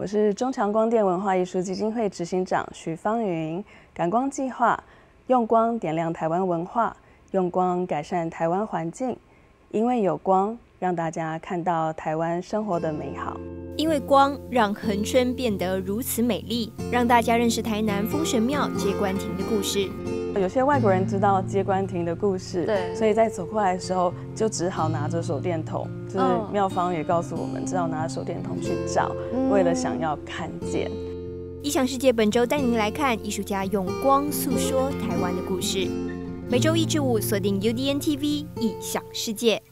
我是中强光电文化艺术基金会执行长徐芳云。感光计划用光点亮台湾文化，用光改善台湾环境，因为有光，让大家看到台湾生活的美好。因为光让恒春变得如此美丽，让大家认识台南风神庙接官亭的故事。有些外国人知道接官亭的故事，对所以在走过来的时候，就只好拿着手电筒。就是嗯妙方也告诉我们，只好拿着手电筒去找，为了想要看见。异想世界本周带您来看艺术家用光诉说台湾的故事。每周一至五锁定 UDN TV 异想世界。